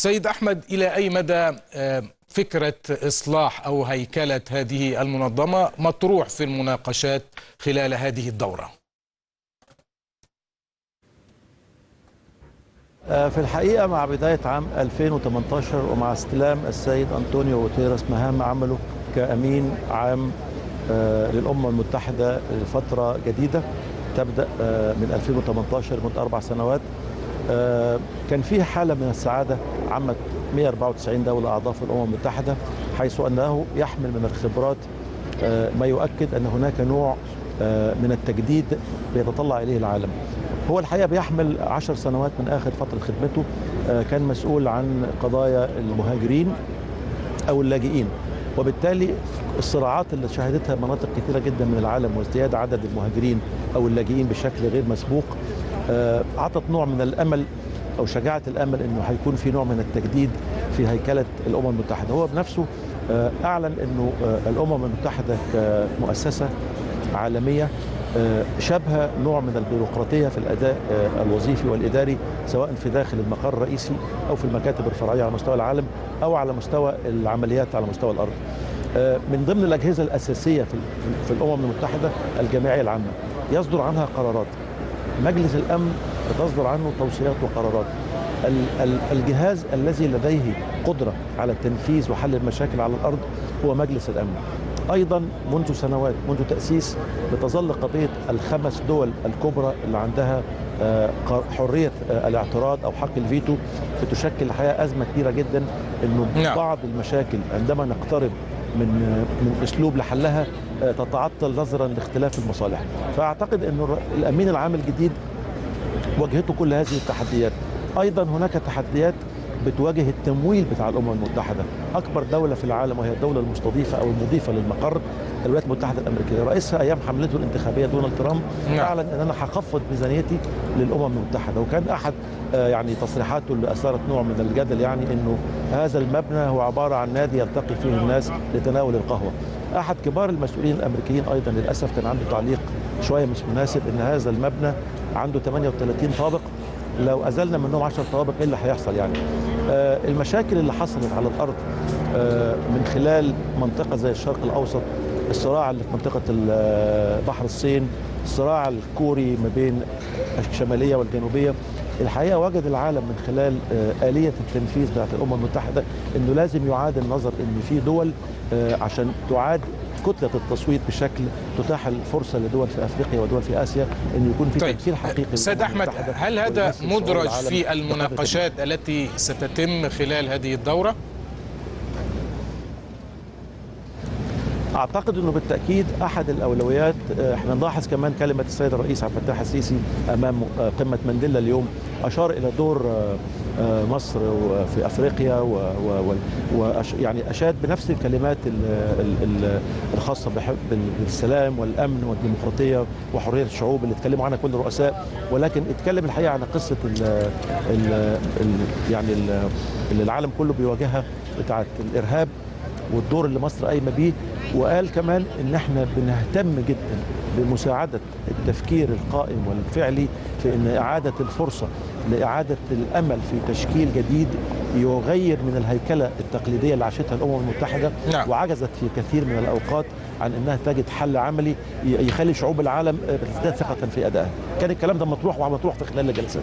سيد أحمد إلى أي مدى فكرة إصلاح أو هيكلة هذه المنظمة مطروح في المناقشات خلال هذه الدورة؟ في الحقيقة مع بداية عام 2018 ومع استلام السيد أنطونيو غوتيرس مهام عمله كأمين عام للأمم المتحدة لفترة جديدة تبدأ من 2018 لمدة أربع سنوات. كان فيه حالة من السعادة. عمت 194 دولة أعضاء في الأمم المتحدة حيث أنه يحمل من الخبرات ما يؤكد أن هناك نوع من التجديد بيتطلع إليه العالم. هو الحقيقة بيحمل عشر سنوات من آخر فترة خدمته. كان مسؤول عن قضايا المهاجرين أو اللاجئين وبالتالي الصراعات اللي شهدتها مناطق كثيرة جدا من العالم وازدياد عدد المهاجرين أو اللاجئين بشكل غير مسبوق أعطت نوع من الأمل أو شجاعة الأمل أنه هيكون في نوع من التجديد في هيكلة الأمم المتحدة هو بنفسه أعلن أنه الأمم المتحدة كمؤسسة عالمية شبه نوع من البيروقراطية في الأداء الوظيفي والإداري سواء في داخل المقر الرئيسي أو في المكاتب الفرعية على مستوى العالم أو على مستوى العمليات على مستوى الأرض. من ضمن الأجهزة الأساسية في الأمم المتحدة الجمعيه العامة يصدر عنها قرارات. مجلس الأمن تصدر عنه توصيات وقرارات. الجهاز الذي لديه قدرة على التنفيذ وحل المشاكل على الأرض هو مجلس الأمن. أيضا منذ سنوات منذ تأسيس بتظل قضية الخمس دول الكبرى اللي عندها حرية الاعتراض أو حق الفيتو بتشكل الحقيقة أزمة كبيرة جدا إنه نعم. بعض المشاكل عندما نقترب من من أسلوب لحلها تتعطل نظرا لاختلاف المصالح. فأعتقد إنه الأمين العام الجديد واجهته كل هذه التحديات. أيضا هناك تحديات بتواجه التمويل بتاع الأمم المتحدة. أكبر دولة في العالم وهي الدولة المستضيفة أو المضيفة للمقر الولايات المتحدة الأمريكية. رئيسها أيام حملته الانتخابية دونالد ترامب أعلن ان أنا هخفض ميزانيتي للأمم المتحدة. وكان أحد يعني تصريحاته اللي أثارت نوع من الجدل يعني إنه هذا المبنى هو عبارة عن نادي يلتقي فيه الناس لتناول القهوة. أحد كبار المسؤولين الأمريكيين أيضا للأسف كان عنده تعليق شوية مش مناسب إن هذا المبنى عنده 38 طابق. لو أزلنا منهم 10 طوابق إيه اللي هيحصل يعني؟ آه المشاكل اللي حصلت على الأرض آه من خلال منطقة زي الشرق الأوسط الصراع اللي في منطقة بحر الصين الصراع الكوري ما بين الشمالية والجنوبية الحقيقة وجد العالم من خلال آه آلية التنفيذ بتاعت الأمم المتحدة إنه لازم يعاد النظر إن في دول عشان تعاد كتلة التصويت بشكل تتاح الفرصة لدول في أفريقيا ودول في آسيا أن يكون في طيب. تمثيل حقيقي سيد أحمد هل هذا مدرج في المناقشات التي ستتم خلال هذه الدورة؟ أعتقد إنه بالتأكيد أحد الأولويات إحنا نلاحظ كمان كلمة السيد الرئيس عبد الفتاح السيسي أمام قمة مانديلا اليوم. أشار إلى دور مصر في أفريقيا ويعني أشاد بنفس الكلمات الخاصة بالسلام والأمن والديمقراطية وحرية الشعوب اللي اتكلموا عنها كل الرؤساء. ولكن اتكلم الحقيقة عن قصة ال ال ال يعني ال اللي العالم كله بيواجهها بتاعة الإرهاب. والدور اللي مصر قايمة بيه. وقال كمان إن إحنا بنهتم جدا بمساعدة التفكير القائم والفعلي في إن إعادة الفرصة لإعادة الأمل في تشكيل جديد يغير من الهيكلة التقليدية اللي عاشتها الأمم المتحدة نعم. وعجزت في كثير من الأوقات عن إنها تجد حل عملي يخلي شعوب العالم بتزداد ثقة في أدائها. كان الكلام ده مطروح ومطروح في خلال الجلسات